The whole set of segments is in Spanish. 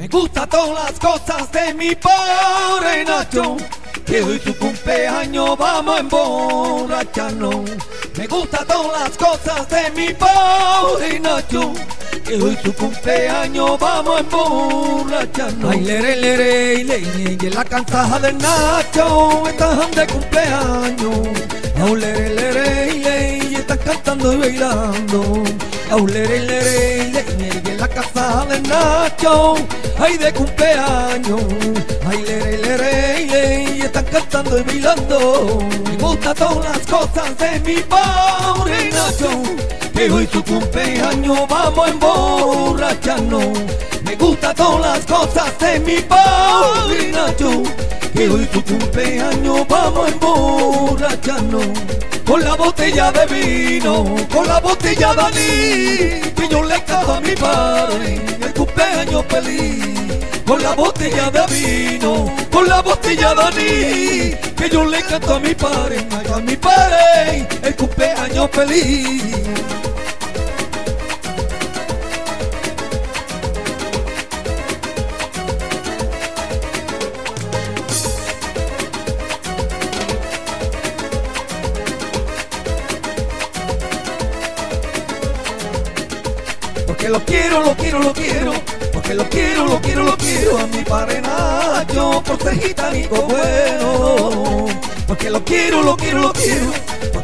Me gustan todas las cosas de mi pobre Nacho. Que hoy su cumpleaños vamos a emborracharnos. Me gustan todas las cosas de mi pobre Nacho. Que hoy su cumpleaños vamos a emborracharnos. Ay, lere, lere, lere, y en la cantaja del Nacho están de cumpleaños. Ay, lere, lere, lere, y están cantando y bailando. Ay, lere, lere, lere, y en la casa del Nacho ay de cumpleaños, ay lere, lere, lere, y están cantando y bailando. Me gustan todas las cosas de mi pobre Nacho, que hoy su cumpleaños vamos a emborracharnos. Me gustan todas las cosas de mi pobre Nacho, que hoy su cumpleaños vamos a emborracharnos. Con la botella de vino, con la botella de anís, que yo le canto a mi padre cumpleaños feliz. Con la botella de vino, con la botella de anís, que yo le canto a mi padre, a mi padre el cumpleaños feliz. Lo quiero, lo quiero, lo quiero. Porque lo quiero, lo quiero, lo quiero. A mi padre Nacho por ser gitanico bueno. Porque lo quiero, lo quiero, lo quiero.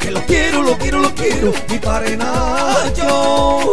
Porque lo quiero, lo quiero, lo quiero. Mi padre Nacho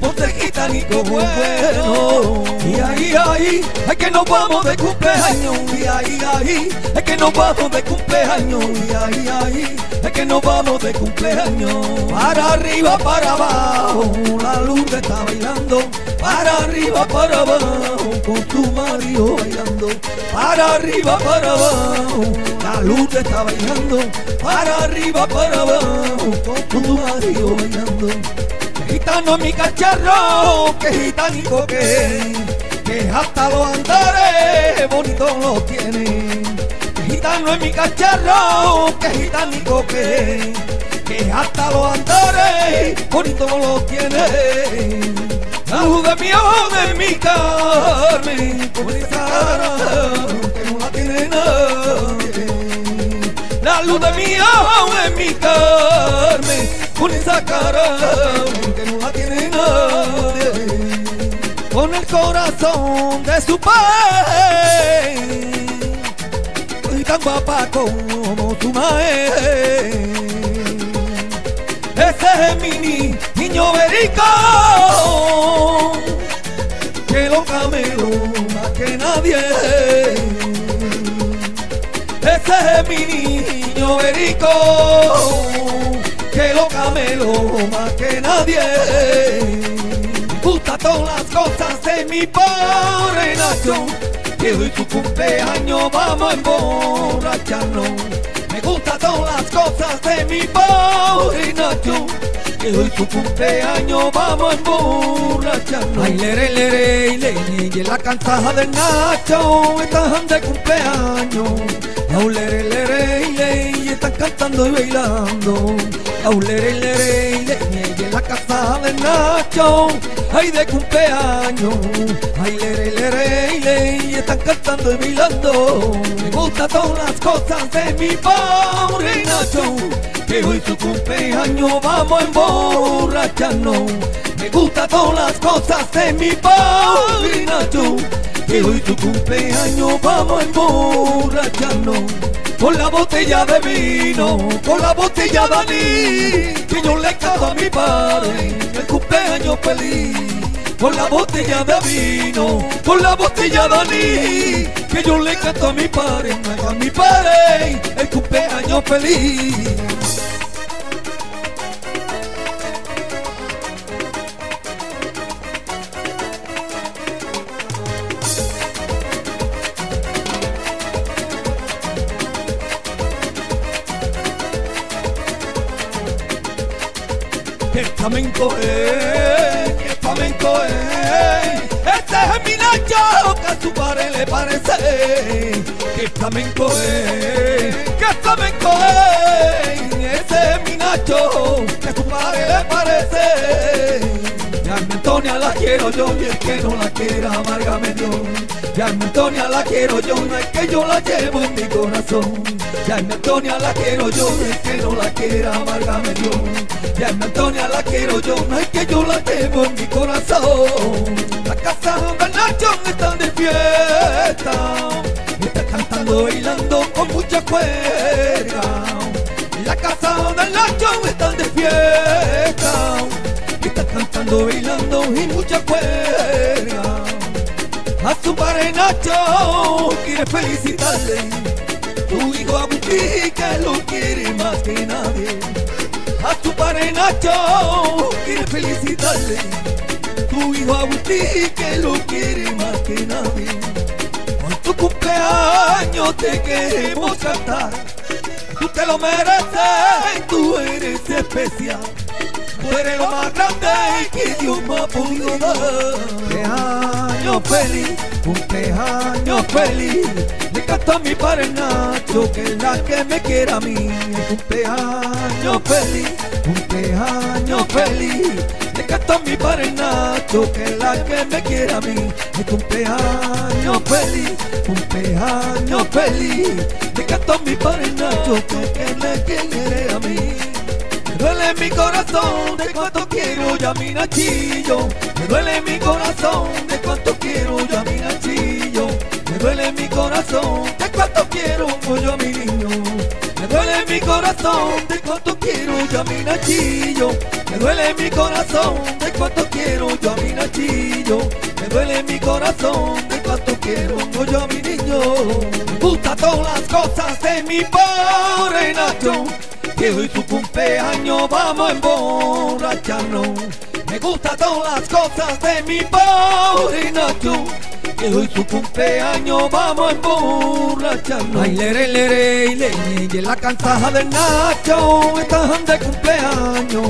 por ser gitanico bueno. Y ahí, ahí, es que nos vamos de cumpleaños. Y ahí, ahí, es que nos vamos de cumpleaños. Y ahí, ahí, es que nos vamos de cumpleaños. Para arriba, para abajo, la luz está bailando. Para arriba, para abajo, con tu marido bailando. Para arriba, para abajo, la luz está bailando. Para arriba, para abajo, con tu marido bailando. Que gitano mi cacharro, que gitanico que que hasta los andares bonitos los tiene. Gitano es mi cacharro, que gitanico que que hasta los andares bonitos los tiene. Luz de mi ojo, de mi Carmen, con esa cara que no la tiene nadie. La luz de mi ojo, de mi Carmen, con esa cara que no la tiene nadie. Con el corazón de su padre, y tan guapa como su madre. Ese es mi niño verico Que lo camelo más que nadie. Ese es mi niño verico Que lo camelo más que nadie. Gusta todas las cosas de mi pobre Nacho Que hoy su cumpleaños vamos a emborracharnos me gusta todas las cosas de mi pobre Nacho Que hoy su cumpleaños vamos a emborracharnos Ay, lere, lere, lere, y la cantaja del Nacho Están de cumpleaños. Ay, lere, lere, lere, y están cantando y bailando. Ay, lere, lere, lere, casa del Nacho Ay, de cumpleaños. Ay, lere, lere, y están cantando y bailando. Me gustan todas las cosas de mi pobre Nacho Que hoy su cumpleaños vamos a emborracharnos. Me gustan todas las cosas de mi pobre Nacho Que hoy su cumpleaños vamos a emborracharnos con la botella de vino, con la botella de anís, que yo le canto a mi padre el cumpleaños feliz. Con la botella de vino, con la botella de anís, que yo le canto a mi padre, a mi padre el cumpleaños feliz. Que flamenco es, que flamenco es. Este es mi Nacho, que a su padre le parece. Que flamenco es, que flamenco es. Este es mi Nacho, que a su padre le parece. Y a Antonia la quiero yo, y el que no la quiera, amárgame Dios. Ya mi Antonia la quiero yo, no es que yo la llevo en mi corazón. Ya mi Antonia la quiero yo, no es que no la quiera amargame Dios. Ya mi Antonia la quiero yo, no es que yo la llevo en mi corazón. La casa de Nacho está de fiesta, está cantando, bailando con mucha cuerda. La casa de Nacho está de fiesta, está cantando, bailando y mucha cuerda. A su padre Nacho quiere felicitarle, tu hijo Agustín que lo quiere más que nadie. A tu padre Nacho quiere felicitarle, tu hijo Agustín que lo quiere más que nadie. Por tu cumpleaños te queremos cantar, tú te lo mereces, tú eres especial. Tú eres lo más grande que Dios me ha dar. Cumpleaños feliz, cumpleaños feliz. A mi padre Nacho, que es la que me quiere a mí. Cumpleaños feliz, cumpleaños feliz. Le canto a mi padre Nacho, que es la que me quiere a mí. Cumpleaños feliz, cumpleaños feliz. Le canto a mi padre Nacho, que, que me quiere a mí. Me duele mi corazón de cuánto quiero yo a mi Nachillo. Me duele mi corazón de cuánto quiero yo a mi Nachillo. Me duele mi corazón de cuánto quiero yo a mi niño. Me duele mi corazón de cuánto quiero yo a mi Nachillo. Me duele mi corazón de cuánto quiero yo a mi Nachillo. Me duele mi corazón de cuánto quiero yo a mi niño. Me gustan todas las cosas de mi pobre Nacho que hoy tu cumpleaños vamos a emborracharnos. Me gustan todas las cosas de mi pobre Nacho, que hoy tu cumpleaños vamos a emborracharnos. Ay, lere, lere, lere, y en la cantaja del Nacho están de cumpleaños.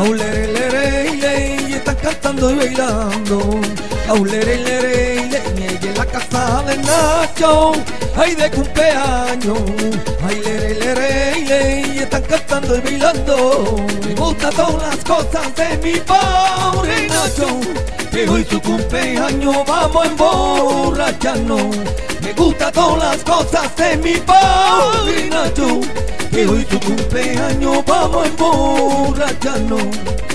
Ay, lere, lere, lere, y están cantando y bailando. Ay, lere, lere, lere, y en la casa del Nacho, ay, de cumpleaños. Ay, lere, lere, lere, y están cantando y bailando. Me gustan todas las cosas de mi pobre Nacho, que hoy su cumpleaños vamos a emborracharnos. Me gustan todas las cosas de mi pobre Nacho, que hoy su cumpleaños vamos a emborracharnos.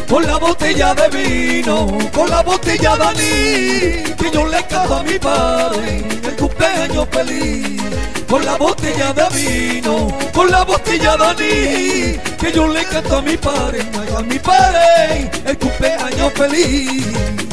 Con la botella de vino, con la botella de anís, que yo le canto a mi padre el cumpleaños feliz con la botella de vino, con la botella de anís, que yo le canto a mi padre, a mi padre, el cumpleaños feliz.